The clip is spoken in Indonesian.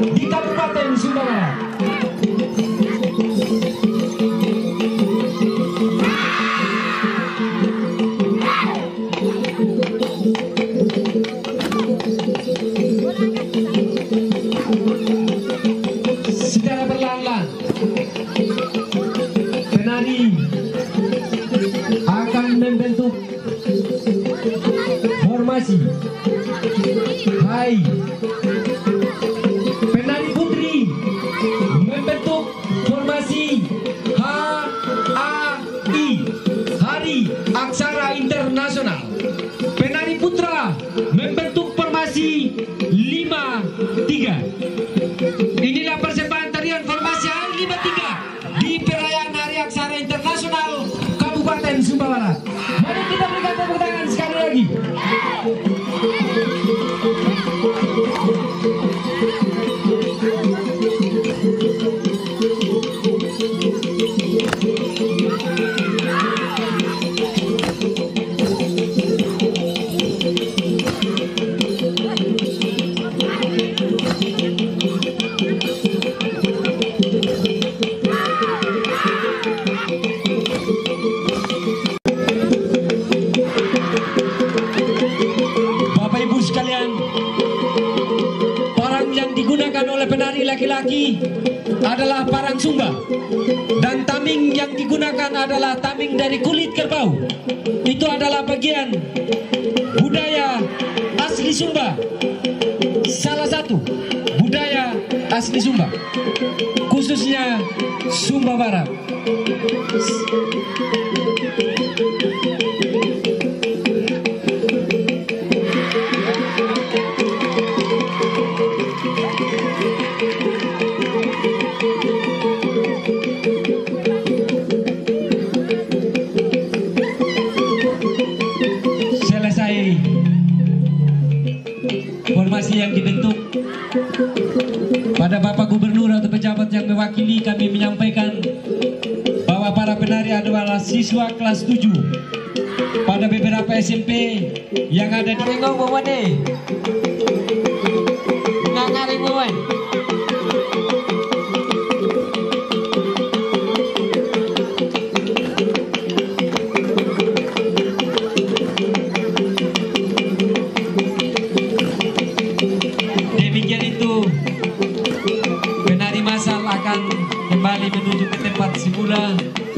di Kabupaten Sumba Barat. Secara perlahan penari akan membentuk formasi high Kabupaten yang digunakan oleh penari laki-laki adalah parang sumba dan taming yang digunakan adalah taming dari kulit kerbau. Itu adalah bagian budaya asli Sumba. Salah satu budaya asli Sumba, khususnya Sumba Barat. Formasi yang dibentuk pada Bapak Gubernur atau pejabat yang mewakili kami menyampaikan bahwa para penari adalah siswa kelas 7 pada beberapa SMP yang ada di Tengok bawa ni. Ngangari bawa. popular.